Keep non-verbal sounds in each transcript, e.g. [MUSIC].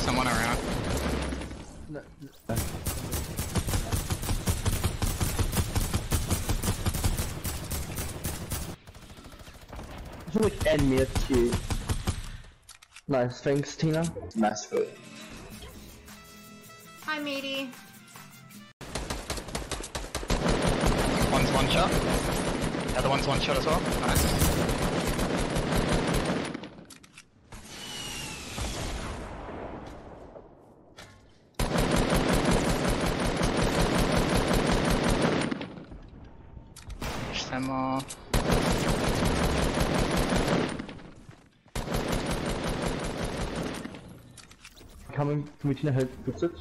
I can hear someone around. No, no. There's like enemy at you. Nice, thanks Tina. Nice food. Hi, matey. One's one shot. The other one's one shot as well. Nice. Them all. Coming Tina head, gibt's it?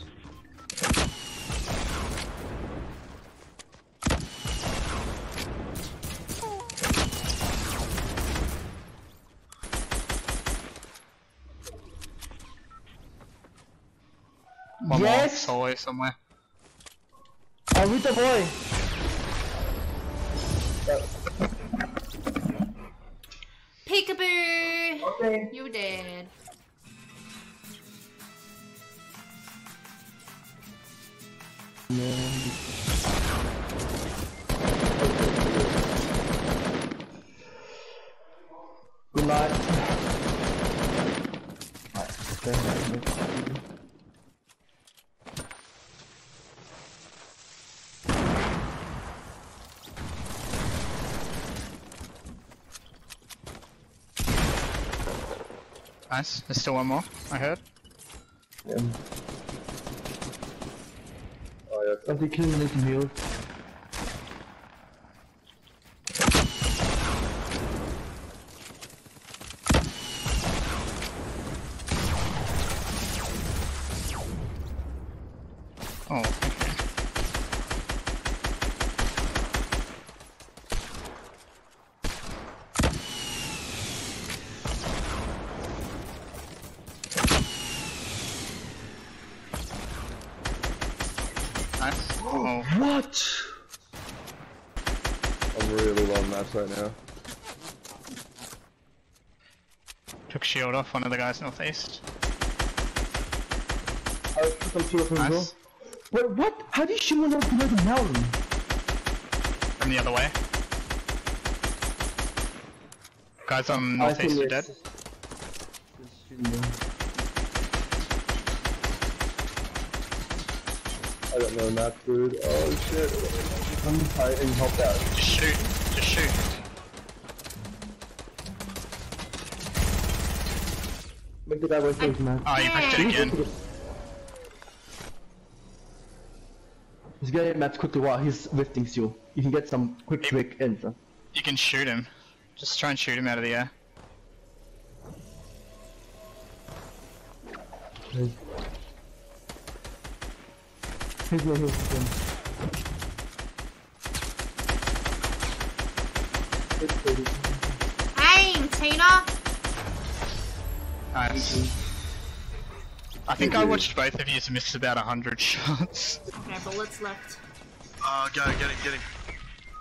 One Yes! more somewhere. I'm with the boy! Peekaboo! Okay. You dead. Nice. There's still one more, I heard. Um, oh yeah, don't they me to heal? Oh, okay. Nice. Oh, What? I'm really low on mats right now. took shield off one of the guys northeast. I put some shield from. Nice. Wait, what? How do you shoot one over the mountain? From the other way. Guys on northeast are dead. it's shooting them. I don't know map, dude. Oh shit. I'm tired and help out. Just shoot. Just shoot. Make the guy wait for his man. Oh, ah, you backed it again. He's getting maps quickly while he's lifting still. You can get some quick trick in. So. Uh, you can shoot him. Just try and shoot him out of the air. He's He's no heal for him. It's pretty. Aim, Tina! Nice. I think I watched both of you miss about a hundred shots. Okay, bullets left. Uh, go, get him, get him.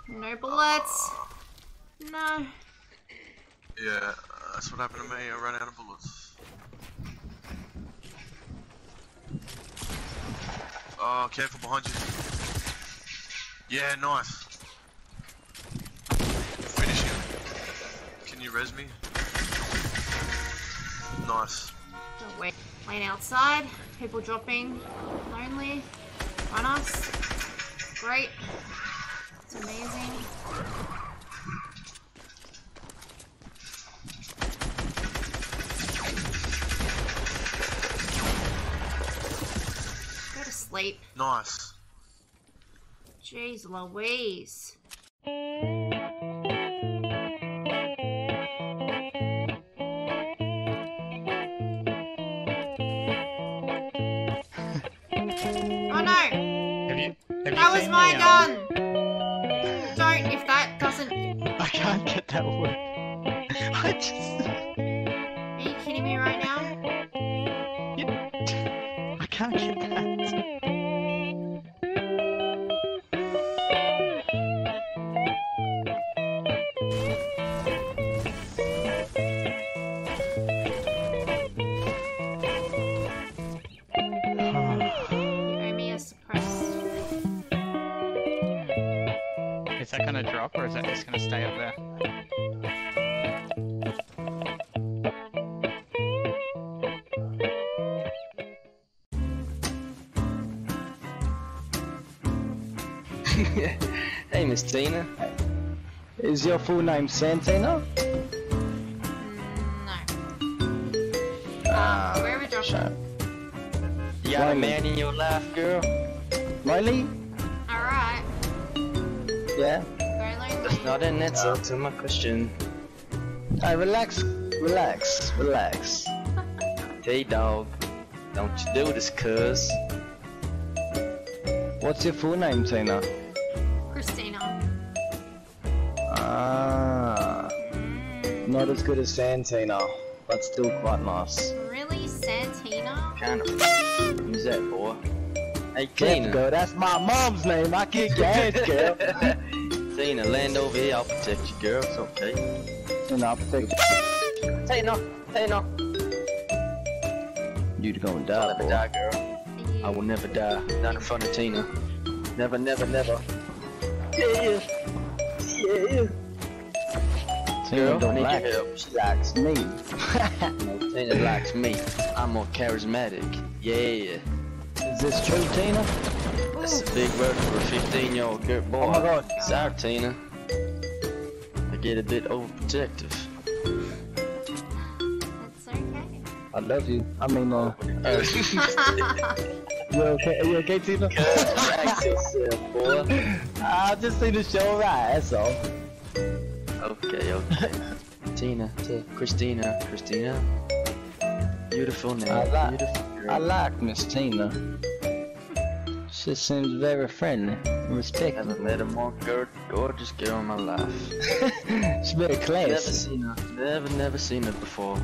No bullets. No. Yeah, uh, that's what happened to me. I ran out of bullets. Oh, careful behind you. Yeah, nice. Finish him. Can you res me? Nice. Wait. Lane outside. People dropping. Lonely. On us. Great. It's amazing. Nice. Jeez Louise. [LAUGHS] Oh no! Have you? Have That you was my the, um, gun! Don't, if that doesn't... I can't get that wood. [LAUGHS] I just. [LAUGHS] hey, Miss Tina. Is your full name Santina? Mm, no. Um, where are we dropping? shut. You got a man in your life, girl? Riley? Alright. Yeah? Go lonely. That's not an answer to my question. Hey, relax, relax, relax. [LAUGHS] Hey, dog. Don't you do this, cuz. What's your full name, Tina? Not as good as Santina, but still quite nice. really? Santina? Kind of. Who's that, boy? Hey, Tina. Tina. Go, that's my mom's name. I kick your ass, girl. [LAUGHS] Tina, land over here. I'll protect you, girl. It's okay. and I'll protect you. Tina, Tina. you to go and I'll die, never boy. die, girl. I will never die. Not in front of Tina. Never, never, never. Yeah, yeah. Tina Girl, don't need like your help. She likes me. No, [LAUGHS] Tina likes me. I'm more charismatic. Yeah. Is this true, Tina? That's a big word for a 15 year old girl boy. Oh my god. Sorry, Tina. I get a bit overprotective. It's okay. I love you. I mean, uh, [LAUGHS] you okay? Are you okay, Tina? relax yourself, boy. [LAUGHS] I just need to show right, that's all. Okay, okay. Tina, T- Christina, Christina. Beautiful name. I like- Beautiful. I like Miss Tina. She seems very friendly, Haven't respectful. met a more gor- gorgeous girl in my life. [LAUGHS] She's very Never classy. seen her. Never, never seen her before.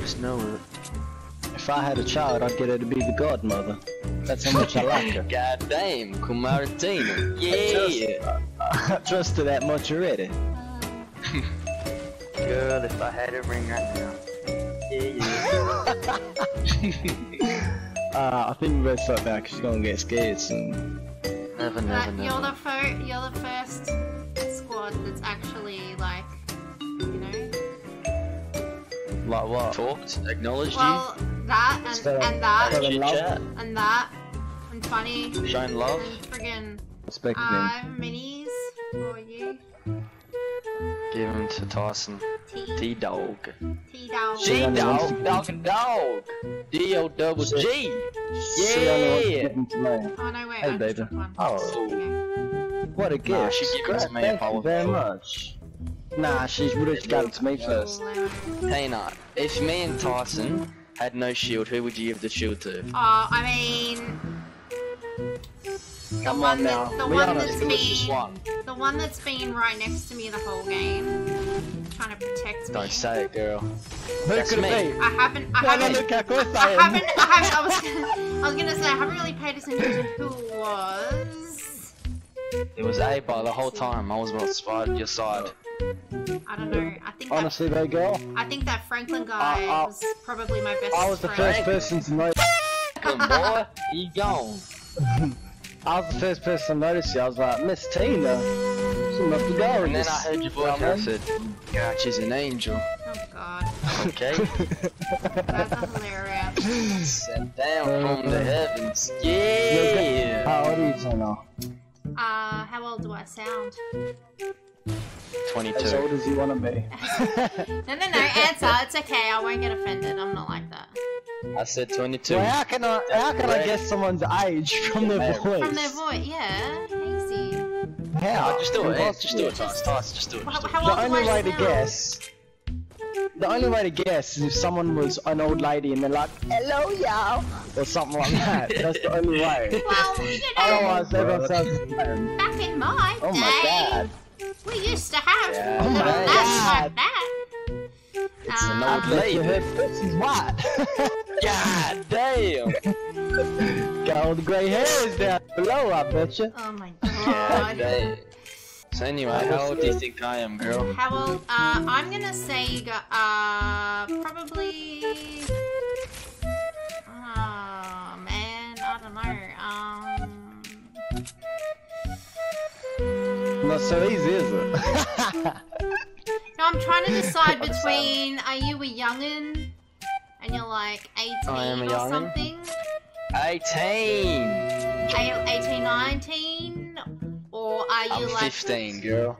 Just know it. If I had a child, I'd get her to be the godmother. That's how much I like her. [LAUGHS] God damn, Kumaratina. [LAUGHS] Yeah. I [LAUGHS] trust her that much already. [LAUGHS] Girl, if I had a ring right now. Yeah, yeah. [LAUGHS] Uh, I think we better start back. She's gonna get scared soon. never, But never, you're the never. fir- you're the first squad that's actually like, you know. Like what? Talked, acknowledged Well, that and, Instead and that Instead of love. and that and funny shown love. and friggin' Respect him. uh, minis for you. Give him to Tyson. T T dog. T dog. She only dog dog. D O double G. She only wants to Yeah. give him to me. Oh no, wait, Hey, baby. Oh. What a gift. Nah, she give to me if Thank you very much. Nah, she would have got it to me first. Oh, Tina, if me and Tyson had no shield, who would you give the shield to? Oh, I mean, the Come one on now. that the Be one honest, that's who is this been one? the one that's been right next to me the whole game, trying to protect me. Don't say it, girl. Who That's could it be? I haven't. I No, no, haven't. look how close I I haven't. I haven't. I was. Gonna, I was gonna say I haven't really paid attention to who it was. It was A the whole time. I was on spot your side. I don't know. I think that, Honestly, though, girl, I think that Franklin guy I- I- was probably my best friend. I was the friend. first person to know. Good boy, you gone. [LAUGHS] I was the first person to notice you. I was like, Miss Tina, she must be going. And then I heard your voice and I said, God, she's an angel. Oh god, Okay? [LAUGHS] that's hilarious. Sent down from the heavens. Yeah! How old are you, Tina? Uh, how old do I sound? As 22. old as you want to be. [LAUGHS] No, no, no. Answer. It's okay. I won't get offended. I'm not like that. I said 22. Well, how can I? How can I guess someone's age from their voice? From their voice, yeah. Easy. How? Oh, just do it, Ed. Just do it, Impossible. Tyson. Tyson, just do it. How, Just do it. how The do only I way to sound? guess. The only way to guess is if someone was an old lady and they're like, "Hello, y'all," or something like that. [LAUGHS] That's the only way. Well, you know, Otherwise, everyone sounds back in my Oh day, my god. We used to have Yeah. Oh my little God. lads like that. It's an Um, old I bet you lady. her pussy's white. [LAUGHS] God damn! Got all the grey hairs down below, I bet you. Oh my [LAUGHS] God god. damn. So anyway, how old do you think I am, girl? How old? Uh, I'm gonna say you got, uh, probably. Oh man, I don't know. Um, Not so easy, is it? [LAUGHS] No, I'm trying to decide between are you a youngin and you're like 18 I am a or youngin'. something? 18! Are 18, 19? Or are you I'm like 15, girl.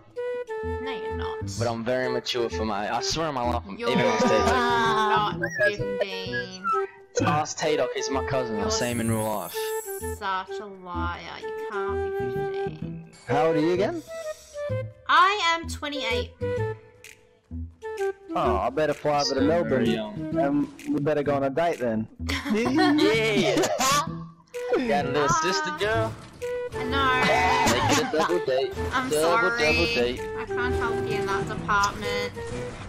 No, you're not. But I'm very mature for my. I swear on my life, I'm You're even on stage. not 15. Ask Tadok, he's my cousin. You're see him in real life. Such a liar. You can't be 15. How old are you again? I am 28. Oh, I better fly over to Very Melbourne. young. Um, we better go on a date then. [LAUGHS] Yeah! [LAUGHS] Got a little sister girl? No, Make it a [LAUGHS] double date. I'm double, sorry. double date. I can't help you in that department.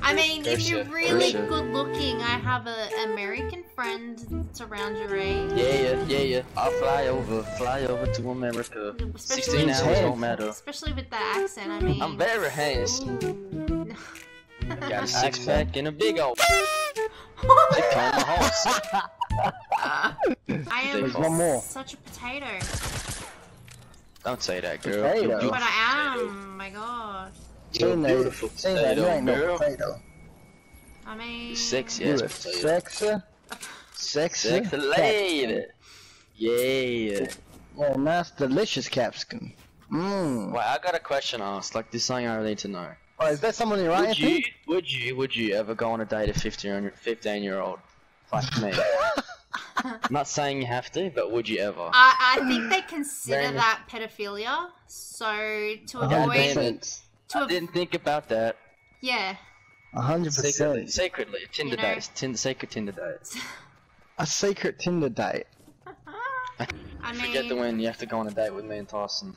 I mean, if you're really good looking, I have an American friend that's around your age. Yeah, yeah, yeah, yeah. I'll fly over, fly over to America. Especially 16 hours Hey. don't matter. Especially with that accent, I mean. I'm very handsome. Got a [LAUGHS] six pack and a big old. [LAUGHS] They call my horse. I am one more. such a potato. Don't say that, girl. Potato. You're But I am, oh my god. You're a that- beautiful seen that, you potato, ain't no girl. potato. I mean. You're sexy You ass a potato. sexy, sexy, Sexy lady. Yeah. Oh, nice, delicious capsicum. Mmm. Wait, I got a question asked. Like, this something I need to know. Oh, is that someone you're Would writing? you, would you, would you ever go on a date a 15 year, 15 year old like me? [LAUGHS] I'm not saying you have to, but would you ever? I, I think they consider Very- that pedophilia. So to A God avoid damn hundred to I av- didn't think about that. yeah. A hundred Secretly, percent. secretly, Tinder You know- dates, Tinder, secret Tinder dates. [LAUGHS] A secret Tinder date. I Forget the mean, when you have to go on a date with me and Tyson.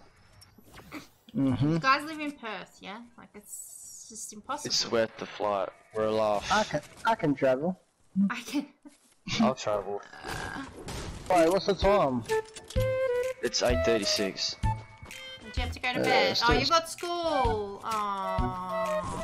Mm-hmm. you guys live in Perth, yeah? Like it's just impossible. It's worth the flight. We're a laugh. I can, I can travel. I can. [LAUGHS] I'll travel. [LAUGHS] Wait, what's the time? It's 8:36. Do you have to go to Uh, bed? Oh, you got school. Oh.